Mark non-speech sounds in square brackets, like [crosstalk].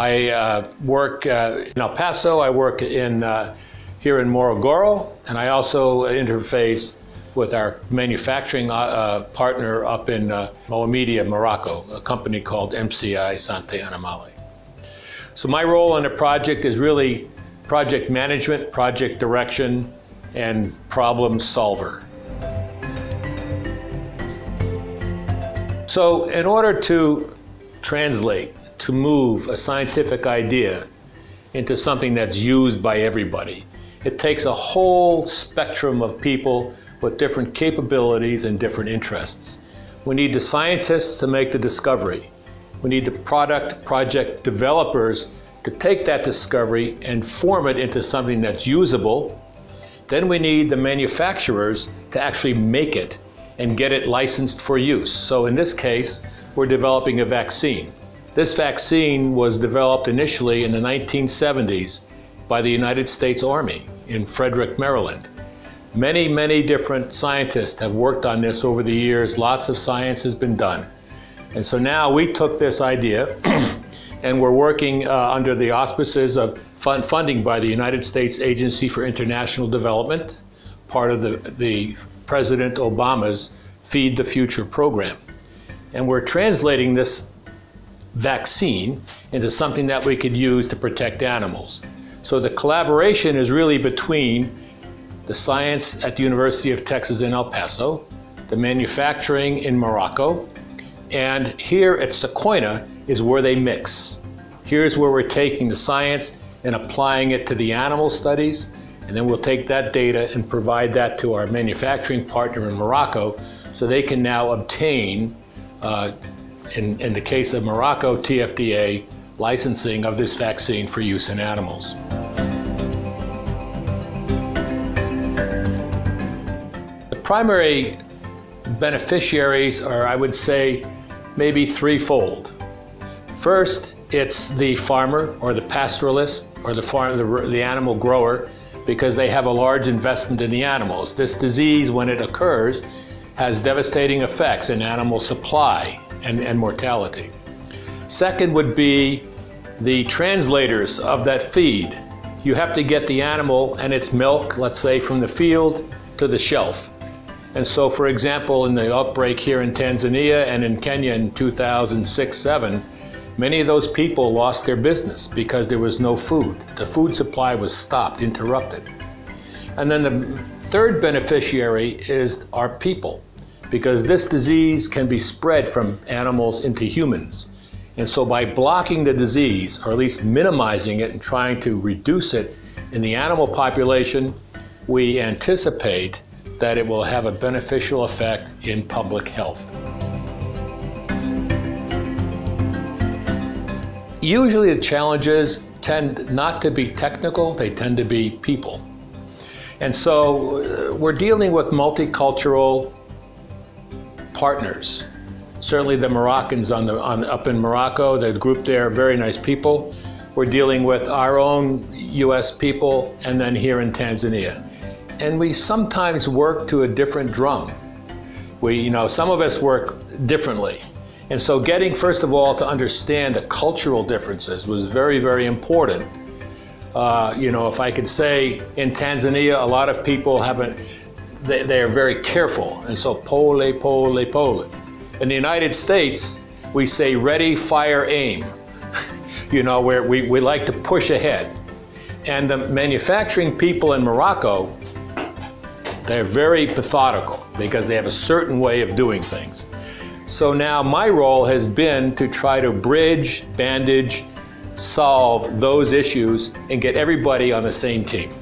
I uh, work uh, in El Paso, I work in, uh, here in Morogoro, and I also interface with our manufacturing uh, uh, partner up in uh, Mohammedia, Morocco, a company called MCI Sante Animale. So my role in the project is really project management, project direction, and problem solver. So in order to translate, to move a scientific idea into something that's used by everybody, it takes a whole spectrum of people with different capabilities and different interests. We need the scientists to make the discovery. We need the product project developers to take that discovery and form it into something that's usable. Then we need the manufacturers to actually make it and get it licensed for use. So in this case, we're developing a vaccine. This vaccine was developed initially in the 1970s by the United States Army in Frederick, Maryland. Many, many different scientists have worked on this over the years. Lots of science has been done. And so now we took this idea [clears throat] and we're working uh, under the auspices of fund funding by the United States Agency for International Development, part of the, the President Obama's Feed the Future program. And we're translating this vaccine into something that we could use to protect animals. So the collaboration is really between the science at the University of Texas in El Paso, the manufacturing in Morocco, and here at Sokoine is where they mix. Here's where we're taking the science and applying it to the animal studies, and then we'll take that data and provide that to our manufacturing partner in Morocco so they can now obtain, uh, in, in the case of Morocco, TFDA licensing of this vaccine for use in animals. The primary beneficiaries are, I would say, maybe threefold. First, it's the farmer or the pastoralist or the, farm, the, the animal grower because they have a large investment in the animals. This disease, when it occurs, has devastating effects in animal supply and, and mortality. Second would be the translators of that feed. You have to get the animal and its milk, let's say, from the field to the shelf. And so, for example, in the outbreak here in Tanzania and in Kenya in 2006 7, many of those people lost their business because there was no food. The food supply was stopped, interrupted. And then the third beneficiary is our people, because this disease can be spread from animals into humans. And so by blocking the disease, or at least minimizing it and trying to reduce it in the animal population, we anticipate that it will have a beneficial effect in public health. Usually the challenges tend not to be technical, they tend to be people. And so uh, we're dealing with multicultural partners certainly the Moroccans on the, on, up in Morocco, the group there very nice people. We're dealing with our own US people and then here in Tanzania. And we sometimes work to a different drum. We, you know, some of us work differently. And so getting, first of all, to understand the cultural differences was very, very important. Uh, you know, if I could say in Tanzania, a lot of people haven't, they, they are very careful. And so pole, pole, pole. In the United States, we say ready, fire, aim. [laughs] you know, where we, we like to push ahead. And the manufacturing people in Morocco, they're very methodical because they have a certain way of doing things. So now my role has been to try to bridge, bandage, solve those issues and get everybody on the same team.